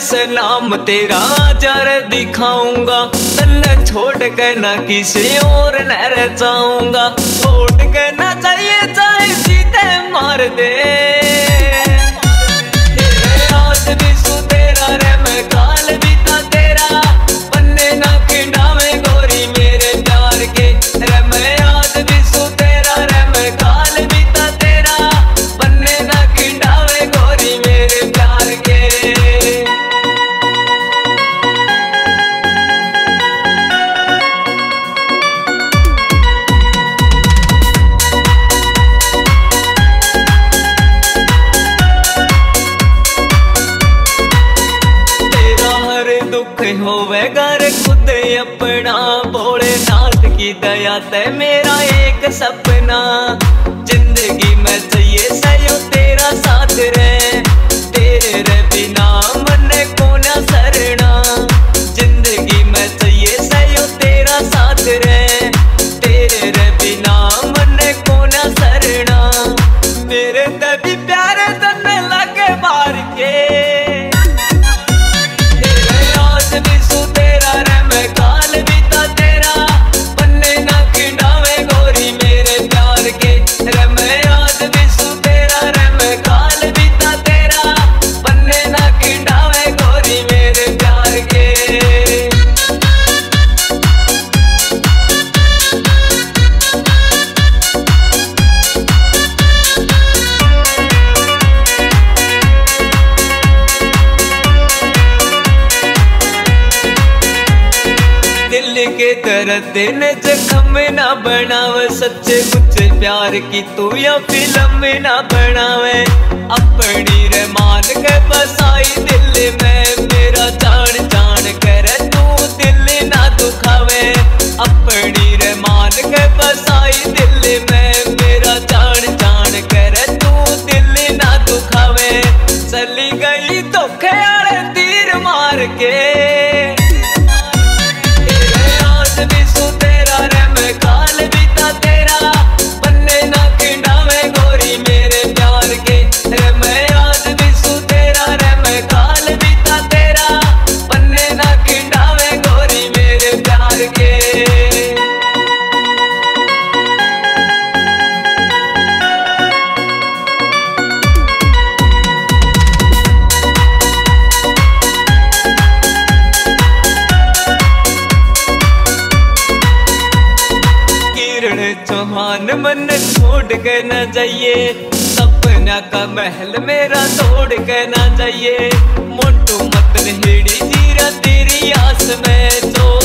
से नाम तेरा जर दिखाऊँगा। तन्ने छोड़ के ना किसी और न रह जाऊँगा। छोड़ के ना चाहिए चाहे सीधे मार दे। दुख होवे घर, खुद अपना। बोले नाथ की दया ते मेरा एक सपना। ज़िंदगी में चाहिए सयो तेरा साथ रे दिल दिन जखम ना बनाव, सच्चे मुझे प्यार की तू या फ़िल्म ना बनावे। अपनी रमान मान के बसाई दिल में, मेरा जान जान कर तू दिल ना दुखावे। अपनी रमान मान के बसाई दिल चौहान मन छोड़ के न जाइए, सपना का महल मेरा तोड़ के न जाइए। मोटू मतन हिड़ी जीरा तेरी आस में, जो